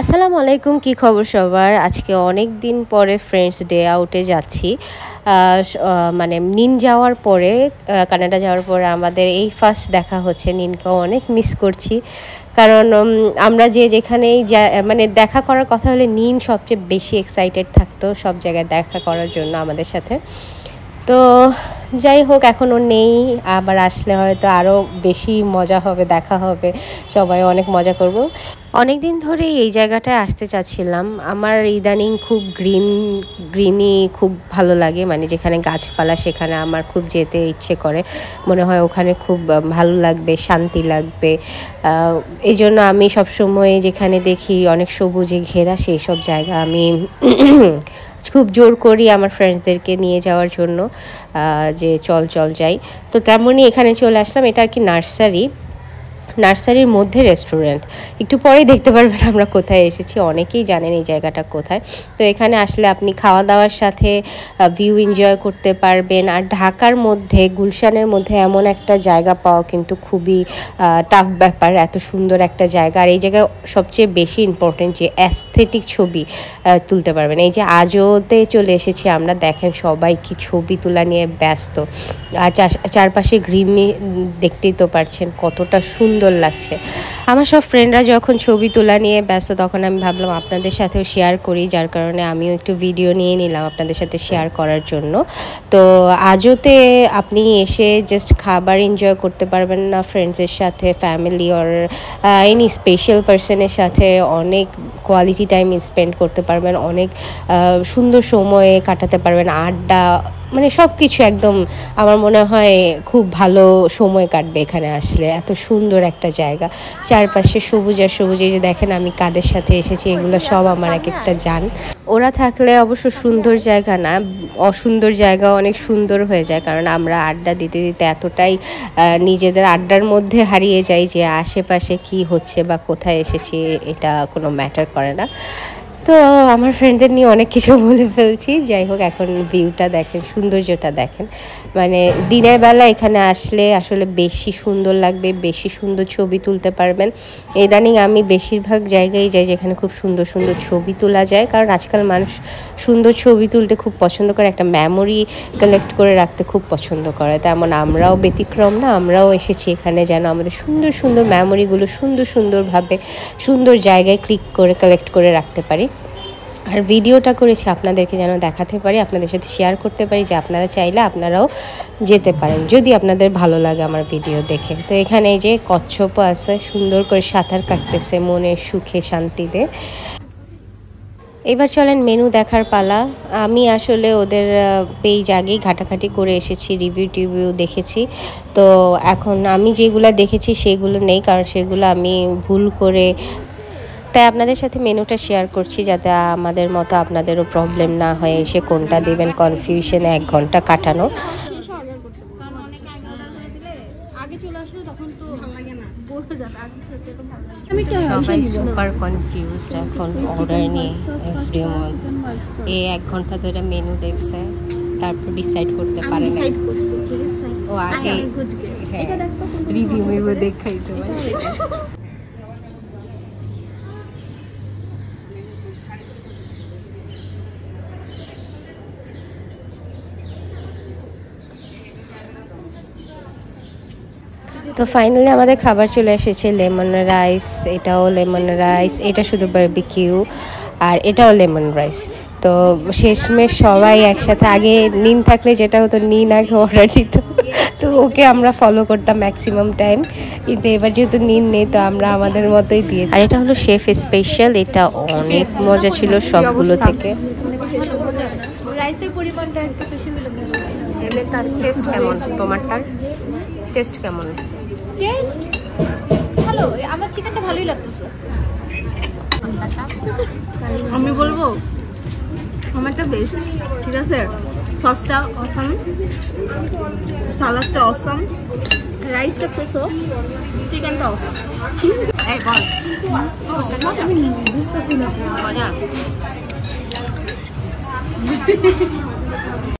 আসসালামু আলাইকুম, কি খবর সবার? আজকে অনেক দিন পরে ফ্রেন্ডস ডে আউটে যাচ্ছি। মানে নিন যাওয়ার পরে কানাডা যাওয়ার পরে আমাদের এই ফার্স্ট দেখা হচ্ছে নিনকেও অনেক মিস করছি। কারণ আমরা যে যেখানেই যা মানে দেখা করার কথা হলে নিন সবচেয়ে বেশি এক্সাইটেড থাকতো সব জায়গায় দেখা করার জন্য আমাদের সাথে। তো যাই হোক এখনও নেই, আবার আসলে হয়তো আরও বেশি মজা হবে, দেখা হবে, সবাই অনেক মজা করব। অনেক দিন ধরেই এই জায়গাটায় আসতে চাচ্ছিলাম। আমার ইদানিং খুব গ্রিন, গ্রিনি খুব ভালো লাগে মানে যেখানে গাছপালা, সেখানে আমার খুব যেতে ইচ্ছে করে। মনে হয় ওখানে খুব ভালো লাগবে, শান্তি লাগবে। এই জন্য আমি সবসময় যেখানে দেখি অনেক সবুজে ঘেরা, সেই সব জায়গা আমি খুব জোর করি আমার ফ্রেন্ডসদেরকে নিয়ে যাওয়ার জন্য। যে চল চল যাই। তো তেমনই এখানে চলে আসলাম। এটা আর কি নার্সারি। নার্সারির মধ্যে রেস্টুরেন্ট। একটু পরেই দেখতে পারবেন আমরা কোথায় এসেছি, অনেকেই জানেন এই জায়গাটা কোথায়। তো এখানে আসলে আপনি খাওয়া দাওয়ার সাথে ভিউ এনজয় করতে পারবেন। আর ঢাকার মধ্যে, গুলশানের মধ্যে এমন একটা জায়গা পাওয়া কিন্তু খুবই টাফ ব্যাপার, এত সুন্দর একটা জায়গা। আর এই জায়গায় সবচেয়ে বেশি ইম্পর্টেন্ট যে অ্যাস্থেটিক ছবি তুলতে পারবেন। এই যে আজওতে চলে এসেছি আমরা, দেখেন সবাই কি ছবি তোলা নিয়ে ব্যস্ত। আর চারপাশে গ্রিনি দেখতেই তো পারছেন কতটা সুন্দর লাগছে। আমার সব ফ্রেন্ডরা যখন ছবি তোলা নিয়ে ব্যস্ত, তখন আমি ভাবলাম আপনাদের সাথেও শেয়ার করি। যার কারণে আমিও একটু ভিডিও নিয়ে নিলাম আপনাদের সাথে শেয়ার করার জন্য। তো আজওতে আপনি এসে জাস্ট খাবার এনজয় করতে পারবেন না ফ্রেন্ডসের সাথে ফ্যামিলি অর এনি স্পেশাল পার্সনের সাথে। অনেক কোয়ালিটি টাইম স্পেন্ড করতে পারবেন, অনেক সুন্দর সময়ে কাটাতে পারবেন। আড্ডা মানে সব কিছু একদম আমার মনে হয় খুব ভালো সময় কাটবে এখানে আসলে। এত সুন্দর একটা জায়গা। চারপাশে সবুজ আর সবুজ, এই যে দেখেন আমি কাদের সাথে এসেছি, এগুলো সব আমার এক একটা যান ওরা থাকলে অবশ্য সুন্দর জায়গা না, অসুন্দর জায়গা অনেক সুন্দর হয়ে যায়, কারণ আমরা আড্ডা দিতে দিতে এতটাই নিজেদের আড্ডার মধ্যে হারিয়ে যাই যে আশেপাশে কি হচ্ছে বা কোথায় এসেছি, এটা কোনো ম্যাটার করে না। তো আমার ফ্রেন্ডদের নিয়ে অনেক কিছু বলে ফেলছি। যাই হোক, এখন ভিউটা দেখেন, সৌন্দর্যটা দেখেন। মানে দিনের বেলা এখানে আসলে আসলে বেশি সুন্দর লাগবে, বেশি সুন্দর ছবি তুলতে পারবেন। ইদানিং আমি বেশিরভাগ জায়গায় যাই যেখানে খুব সুন্দর সুন্দর ছবি তোলা যায়। কারণ আজকাল মানুষ সুন্দর ছবি তুলতে খুব পছন্দ করে, একটা মেমোরি কালেক্ট করে রাখতে খুব পছন্দ করে। তেমন আমরাও ব্যতিক্রম না, আমরাও এসেছি এখানে যেন আমাদের সুন্দর সুন্দর মেমোরিগুলো সুন্দর, সুন্দরভাবে সুন্দর জায়গায় ক্লিক করে কালেক্ট করে রাখতে পারি। আর ভিডিওটা করেছি আপনাদেরকে যেন দেখাতে পারি, আপনাদের সাথে শেয়ার করতে পারি যে আপনারা চাইলে আপনারাও যেতে পারেন, যদি আপনাদের ভালো লাগে আমার ভিডিও দেখে। তো এখানে যে কচ্ছপও আছে, সুন্দর করে সাঁতার কাটতেছে মনের সুখে, শান্তিতে। এবার চলেন মেনু দেখার পালা। আমি আসলে ওদের পেজ আগেই ঘাটাঘাটি করে এসেছি রিভিউ টিভিউ দেখেছি। তো এখন আমি যেগুলো দেখেছি সেগুলো নেই, কারণ সেগুলো আমি ভুল করে তাই আপনাদের সাথে মেনুটা শেয়ার করছি যাতে আমাদের মতো আপনাদেরও প্রবলেম না হয় এসে কোনটা দেবেন কনফিউশনে এক ঘণ্টা কাটানো। সবাই সুপার কনফিউজড এখন অর্ডার নিয়ে এই এক ঘণ্টা ধরে মেনু দেখছে তারপর ডিসাইড করতে পারে না। ও আগে হ্যাঁ রিভিউ দেখাইছে তো ফাইনালি আমাদের খাবার চলে এসেছে লেমন রাইস এটাও লেমন রাইস এটা শুধু বারবিকিউ আর এটাও লেমন রাইস তো শেষমেশ সবাই একসাথে আগে নিন থাকলে যেটা হতো নিন আগে অর্ডার দিত। তো ওকে আমরা ফলো করতাম ম্যাক্সিমাম টাইম কিন্তু এবার যেহেতু নিন নেই তো আমরা আমাদের মতোই দিয়ে আর এটা হলো শেফ স্পেশাল এটা অনেক মজা ছিল সবগুলো থেকে। রাইসের পরিমাণটা একটু বেশি হলে টেস্ট কেমন? তোমারটার? টেস্ট কেমন? টেস্ট? ভালো আমার চিকেনটা ভালোই লাগতেছে। আমি বলব আমারটা বেস্ট ঠিক আছে? সসটা অসাম সালাদটা অসাম রাইসটা শেষও চিকেনটা অসাম এই বল। আমি বুঝতেছি না। মজা।